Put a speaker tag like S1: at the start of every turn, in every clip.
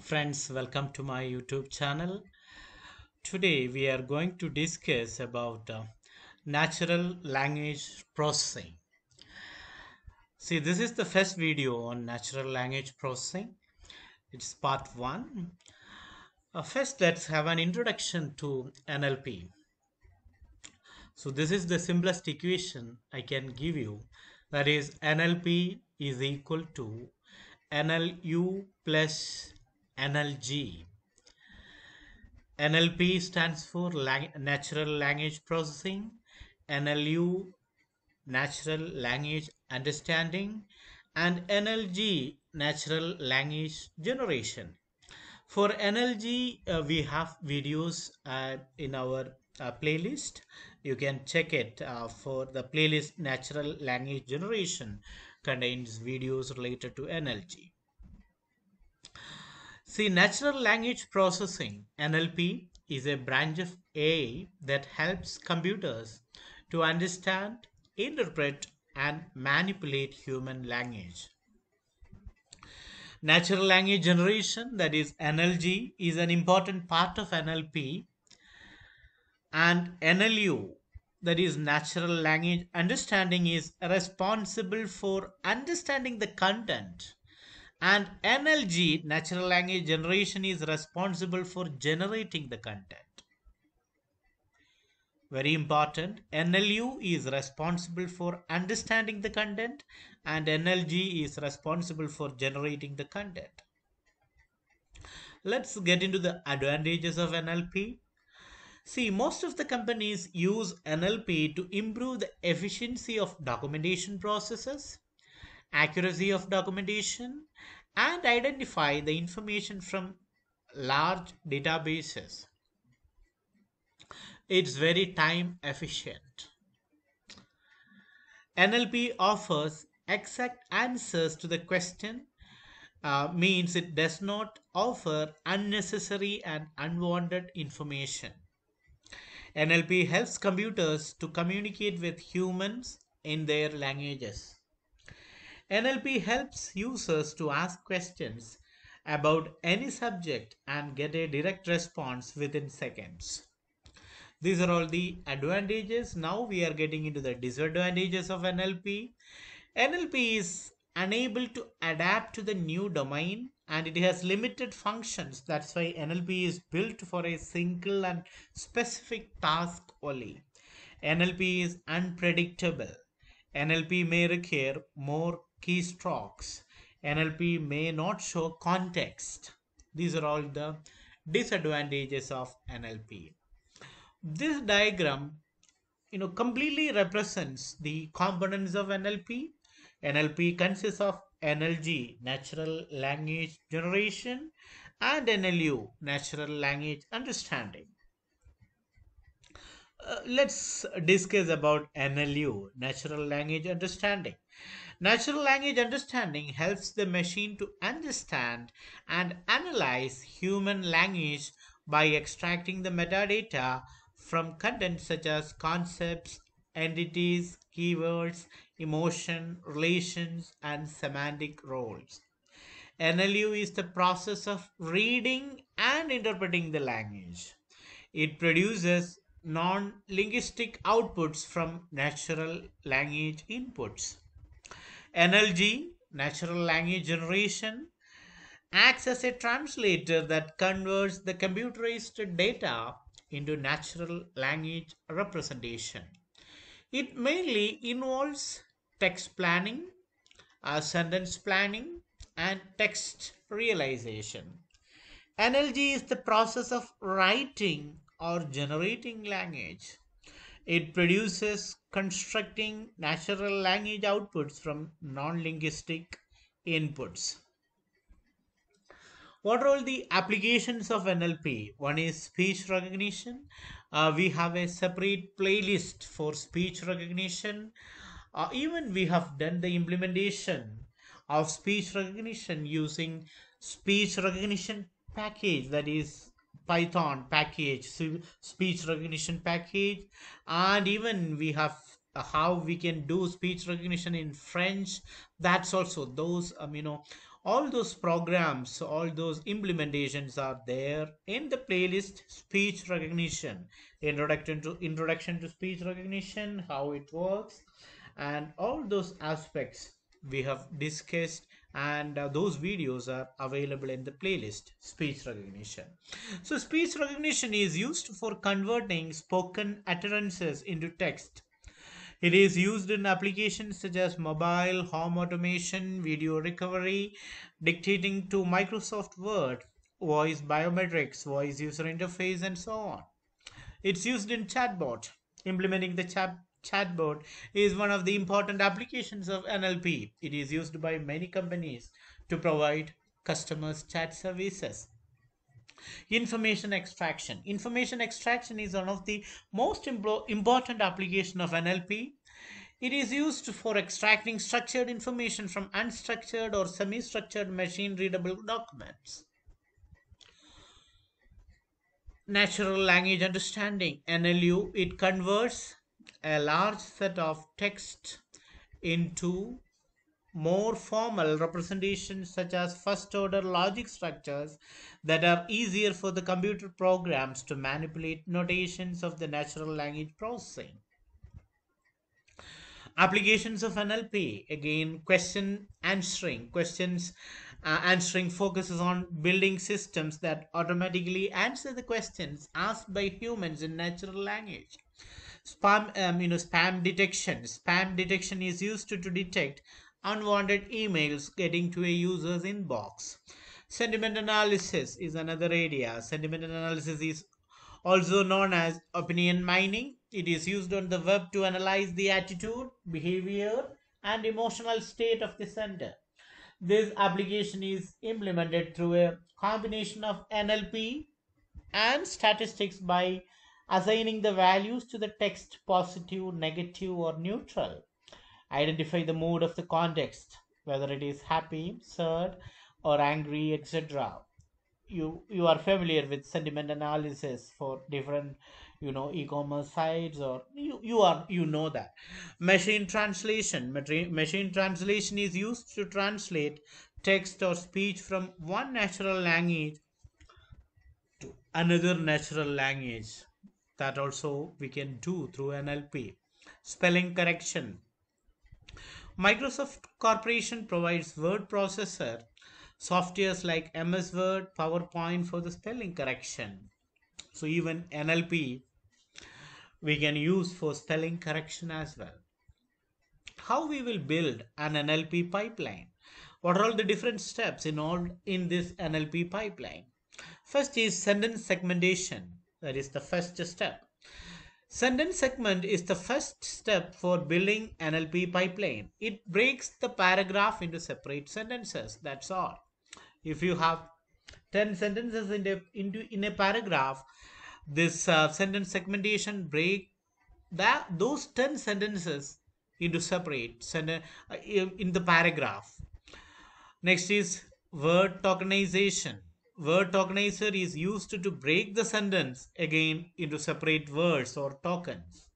S1: friends welcome to my youtube channel. Today we are going to discuss about uh, natural language processing. See this is the first video on natural language processing. It's part one. Uh, first let's have an introduction to nlp so this is the simplest equation i can give you. That is nlp is equal to nlu plus NLG. NLP stands for lang Natural Language Processing, NLU Natural Language Understanding, and NLG Natural Language Generation. For NLG, uh, we have videos uh, in our uh, playlist. You can check it uh, for the playlist Natural Language Generation contains videos related to NLG. See, natural language processing NLP is a branch of AI that helps computers to understand, interpret, and manipulate human language. Natural language generation, that is NLG, is an important part of NLP, and NLU, that is natural language understanding, is responsible for understanding the content and NLG, natural language generation, is responsible for generating the content. Very important. NLU is responsible for understanding the content and NLG is responsible for generating the content. Let's get into the advantages of NLP. See, most of the companies use NLP to improve the efficiency of documentation processes, accuracy of documentation, and identify the information from large databases. It's very time efficient. NLP offers exact answers to the question uh, means it does not offer unnecessary and unwanted information. NLP helps computers to communicate with humans in their languages. NLP helps users to ask questions about any subject and get a direct response within seconds. These are all the advantages. Now we are getting into the disadvantages of NLP. NLP is unable to adapt to the new domain and it has limited functions. That's why NLP is built for a single and specific task only. NLP is unpredictable. NLP may require more keystrokes. NLP may not show context. These are all the disadvantages of NLP. This diagram you know completely represents the components of NLP. NLP consists of NLG natural language generation and NLU natural language understanding. Uh, let's discuss about NLU natural language understanding. Natural language understanding helps the machine to understand and analyze human language by extracting the metadata from content such as concepts, entities, keywords, emotion, relations, and semantic roles. NLU is the process of reading and interpreting the language. It produces non-linguistic outputs from natural language inputs. NLG, natural language generation, acts as a translator that converts the computerized data into natural language representation. It mainly involves text planning, uh, sentence planning, and text realization. NLG is the process of writing or generating language. It produces constructing natural language outputs from non-linguistic inputs. What are all the applications of NLP? One is speech recognition. Uh, we have a separate playlist for speech recognition. Uh, even we have done the implementation of speech recognition using speech recognition package that is python package speech recognition package. And even we have uh, how we can do speech recognition in french. That's also those um, you know all those programs all those implementations are there in the playlist speech recognition. Introduction to introduction to speech recognition how it works and all those aspects we have discussed and uh, those videos are available in the playlist speech recognition so speech recognition is used for converting spoken utterances into text it is used in applications such as mobile, home automation, video recovery, dictating to Microsoft Word, voice biometrics, voice user interface, and so on. It's used in chatbot. Implementing the chat chatbot is one of the important applications of NLP. It is used by many companies to provide customers chat services. Information extraction. Information extraction is one of the most important application of NLP. It is used for extracting structured information from unstructured or semi-structured machine readable documents. Natural language understanding NLU it converts a large set of text into more formal representations such as first order logic structures that are easier for the computer programs to manipulate notations of the natural language processing. Applications of NLP again question answering questions uh, answering focuses on building systems that automatically answer the questions asked by humans in natural language spam um, you know spam detection spam detection is used to, to detect unwanted emails getting to a user's inbox. Sentiment analysis is another area. Sentiment analysis is also known as opinion mining. It is used on the web to analyze the attitude, behavior, and emotional state of the sender. This application is implemented through a combination of NLP and statistics by assigning the values to the text positive, negative, or neutral. Identify the mood of the context whether it is happy sad or angry etc you you are familiar with sentiment analysis for different you know e-commerce sites or you, you are you know that. Machine translation. Machine translation is used to translate text or speech from one natural language to another natural language that also we can do through nlp spelling correction Microsoft Corporation provides word processor softwares like MS Word, PowerPoint for the spelling correction. So even NLP we can use for spelling correction as well. How we will build an NLP pipeline? What are all the different steps involved in this NLP pipeline? First is sentence segmentation. That is the first step. Sentence segment is the first step for building NLP pipeline. It breaks the paragraph into separate sentences. That's all. If you have 10 sentences in a, into, in a paragraph, this uh, sentence segmentation break that those 10 sentences into separate sentence uh, in the paragraph. Next is word tokenization word tokenizer is used to break the sentence again into separate words or tokens.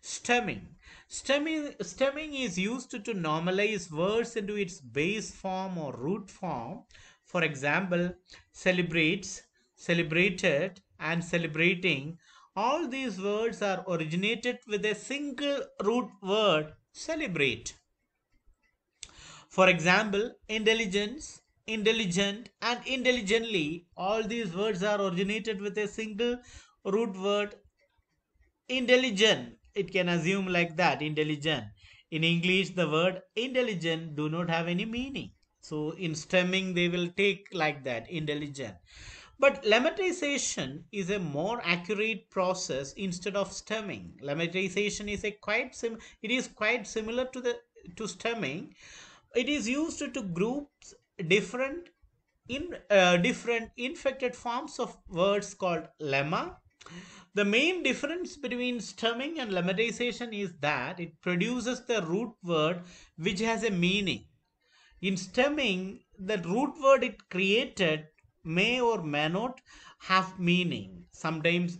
S1: Stemming. Stemming, stemming is used to normalize words into its base form or root form. For example, celebrates, celebrated, and celebrating. All these words are originated with a single root word, celebrate. For example, intelligence, intelligent and intelligently all these words are originated with a single root word intelligent. It can assume like that intelligent. In english the word intelligent do not have any meaning. So in stemming they will take like that intelligent. But lemmatization is a more accurate process instead of stemming lemmatization is a quite sim it is quite similar to the to stemming it is used to group different in uh, different inflected forms of words called lemma. The main difference between stemming and lemmatization is that it produces the root word which has a meaning. In stemming the root word it created may or may not have meaning. Sometimes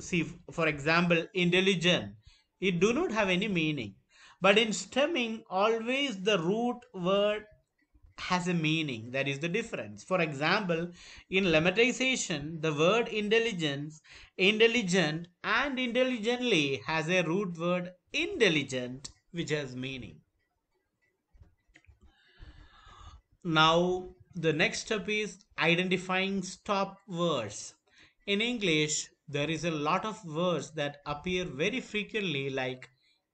S1: see for example intelligent it do not have any meaning. But in stemming always the root word has a meaning. That is the difference. For example, in lemmatization, the word intelligence, intelligent, and intelligently has a root word intelligent, which has meaning. Now, the next step is identifying stop words. In English, there is a lot of words that appear very frequently like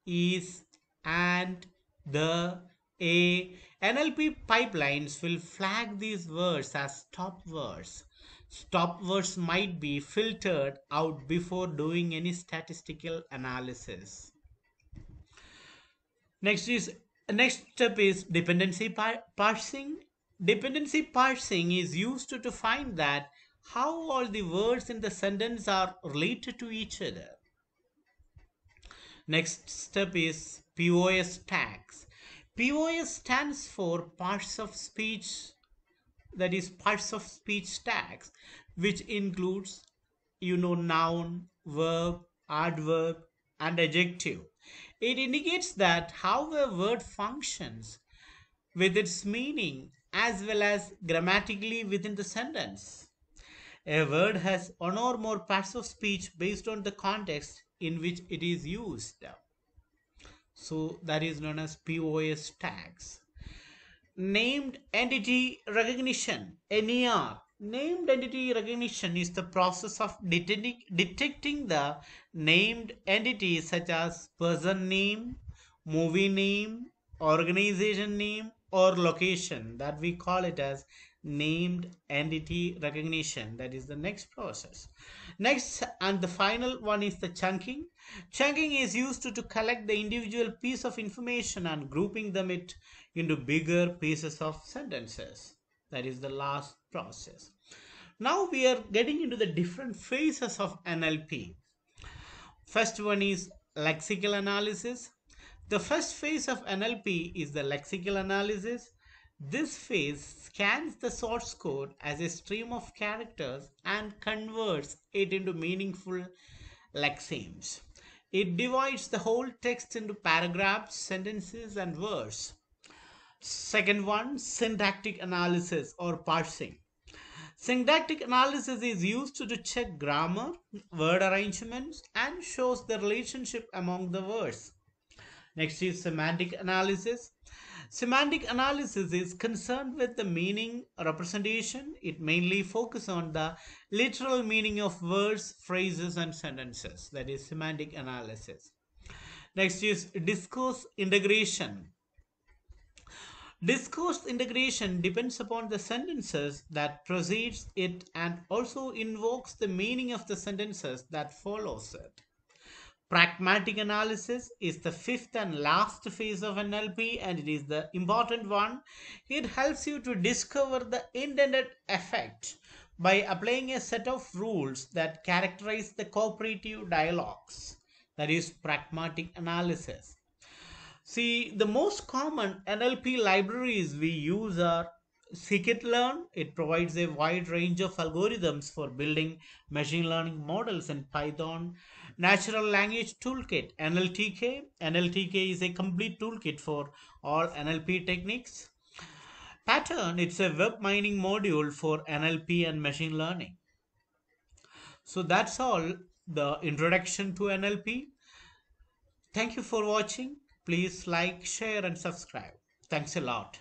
S1: is, and, the, a. NLP pipelines will flag these words as stop words. Stop words might be filtered out before doing any statistical analysis. Next is next step is dependency par parsing. Dependency parsing is used to, to find that how all the words in the sentence are related to each other. Next step is POS tags. POS stands for parts of speech that is parts of speech tags which includes you know noun, verb, adverb and adjective. It indicates that how a word functions with its meaning as well as grammatically within the sentence. A word has one or more parts of speech based on the context in which it is used. So that is known as POS tags. Named entity recognition, NER. Named entity recognition is the process of detecting, the named entities such as person name, movie name, organization name, or location that we call it as named entity recognition. That is the next process. Next and the final one is the chunking. Chunking is used to, to collect the individual piece of information and grouping them it into bigger pieces of sentences. That is the last process. Now we are getting into the different phases of nlp first one is lexical analysis. The first phase of nlp is the lexical analysis this phase scans the source code as a stream of characters and converts it into meaningful lexemes. It divides the whole text into paragraphs, sentences, and words. Second one, syntactic analysis or parsing. Syntactic analysis is used to check grammar, word arrangements, and shows the relationship among the words. Next is semantic analysis. Semantic analysis is concerned with the meaning representation. It mainly focuses on the literal meaning of words, phrases, and sentences. That is semantic analysis. Next is discourse integration. Discourse integration depends upon the sentences that precedes it and also invokes the meaning of the sentences that follows it. Pragmatic analysis is the fifth and last phase of NLP and it is the important one. It helps you to discover the intended effect by applying a set of rules that characterize the cooperative dialogues. That is pragmatic analysis. See, the most common NLP libraries we use are scikit-learn. It provides a wide range of algorithms for building machine learning models in Python Natural Language Toolkit NLTK. NLTK is a complete toolkit for all NLP techniques. Pattern, it's a web mining module for NLP and machine learning. So that's all the introduction to NLP. Thank you for watching. Please like, share and subscribe. Thanks a lot.